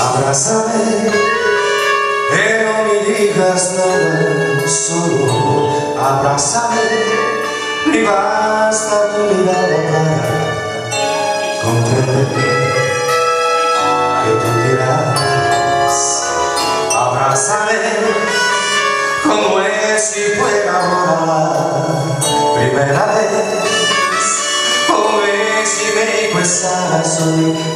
Abrázame, no me digas nada, solo abrázame, ni basta tu mirada para comprender que tú dirás. Abrázame, como es si fuera ahora primera vez, como es si me cuesta soy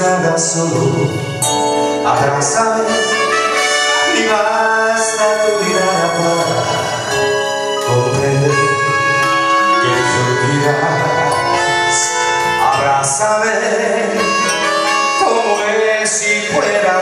nada solo abrázame y basta tu mirada para comprender que sentirás abrázame como es si fuera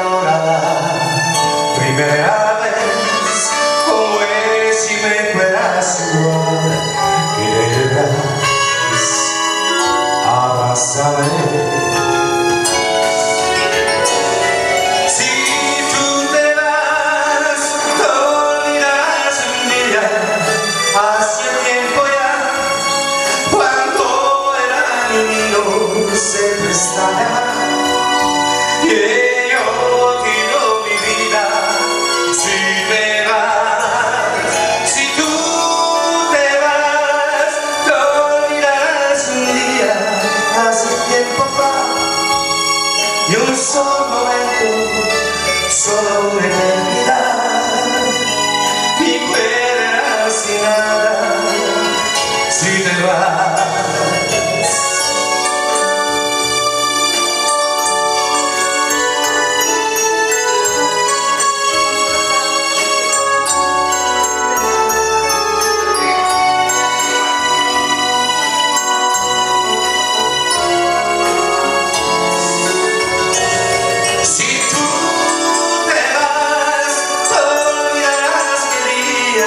se prestará. Que yo tiro mi vida si te vas si tú te vas te olvidarás un día. Hace tiempo va y un solo momento solo un